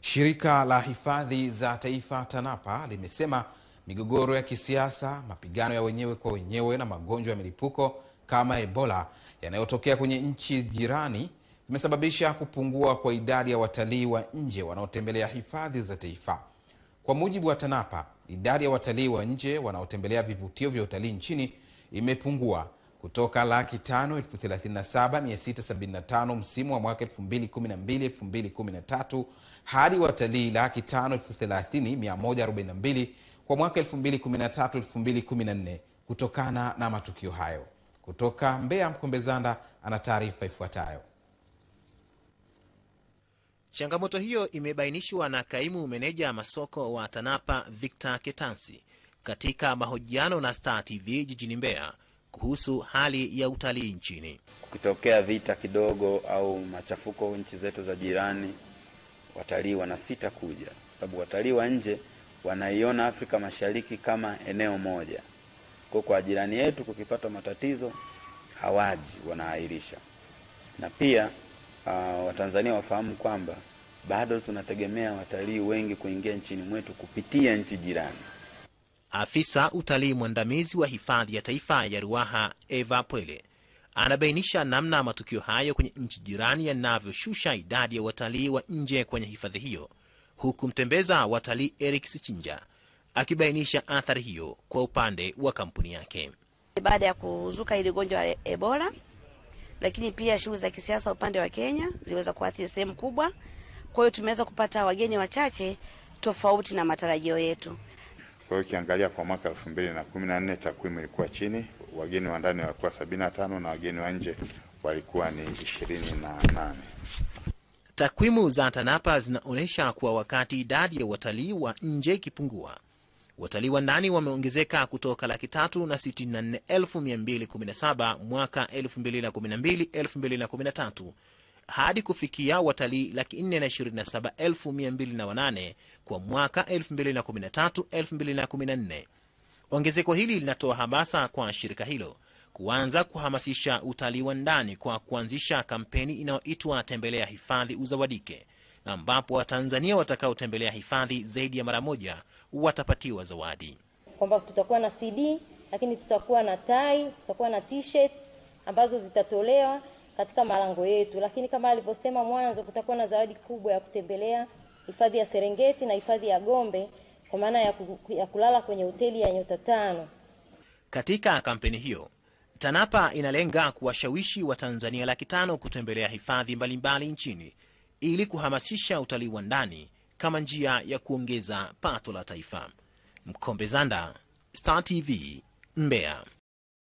Shirika la hifadhi za taifa TANAPA limesema migogoro ya kisiasa, mapigano ya wenyewe kwa wenyewe na magonjwa ya milipuko kama Ebola yanayotokea kwenye nchi jirani imesababisha kupungua kwa idadi ya watalii wa nje wanaotembelea hifadhi za taifa. Kwa mujibu wa TANAPA, idadi ya watalii wa nje wanaotembelea vivutio vya utalii nchini imepungua kutoka laki tano elfu thelathini na saba mia sita sabini na tano msimu wa mwaka elfu mbili kumi na mbili elfu mbili kumi na tatu hadi watalii laki tano elfu thelathini mia moja arobaini na mbili kwa mwaka elfu mbili kumi na tatu elfu mbili kumi na nne kutokana na matukio hayo. Kutoka Mbeya, Mkombezanda ana taarifa ifuatayo. Changamoto hiyo imebainishwa na kaimu meneja masoko wa TANAPA Victor Ketansi katika mahojiano na Star TV jijini Mbeya kuhusu hali ya utalii nchini. Kukitokea vita kidogo au machafuko nchi zetu za jirani, watalii wanasita kuja, kwa sababu watalii wa nje wanaiona Afrika Mashariki kama eneo moja. Kwa kwa jirani yetu kukipata matatizo hawaji, wanaahirisha. Na pia uh, Watanzania wafahamu kwamba bado tunategemea watalii wengi kuingia nchini mwetu kupitia nchi jirani. Afisa utalii mwandamizi wa hifadhi ya taifa ya Ruaha Eva Pwele anabainisha namna matukio hayo kwenye nchi jirani yanavyoshusha idadi ya watalii wa nje kwenye hifadhi hiyo, huku mtembeza watalii Eric Sichinja akibainisha athari hiyo kwa upande wa kampuni yake. Baada ya kuzuka ili gonjwa la Ebola, lakini pia shughuli za kisiasa upande wa Kenya ziweza kuathiri sehemu kubwa. Kwa hiyo tumeweza kupata wageni wachache tofauti na matarajio yetu. Kwa hiyo ukiangalia kwa mwaka elfu mbili na kumi na nne takwimu ilikuwa chini, wageni wa ndani walikuwa sabini na tano na wageni wa nje walikuwa ni ishirini na nane. Takwimu za TANAPA zinaonyesha kuwa wakati idadi ya watalii wa nje ikipungua, watalii wa ndani wameongezeka kutoka laki tatu na sitini na nne elfu mia mbili kumi na saba mwaka elfu mbili na kumi na mbili elfu mbili na kumi na tatu hadi kufikia watalii laki nne na ishirini na saba elfu mia mbili na wanane kwa mwaka elfu mbili na kumi na tatu elfu mbili na kumi na nne. Ongezeko hili linatoa hamasa kwa shirika hilo kuanza kuhamasisha utalii wa ndani kwa kuanzisha kampeni inayoitwa tembelea hifadhi uzawadike, ambapo Watanzania watakaotembelea hifadhi zaidi ya mara moja watapatiwa zawadi. Kwamba tutakuwa na CD lakini tutakuwa na tai, tutakuwa na t-shirt ambazo zitatolewa katika malango yetu, lakini kama alivyosema mwanzo, kutakuwa na zawadi kubwa ya kutembelea hifadhi ya Serengeti na hifadhi ya Gombe kwa maana ya, ya kulala kwenye hoteli ya nyota tano. Katika kampeni hiyo TANAPA inalenga kuwashawishi Watanzania laki tano kutembelea hifadhi mbalimbali nchini ili kuhamasisha utalii wa ndani kama njia ya kuongeza pato la taifa. Mkombe Zanda, Star TV, Mbeya.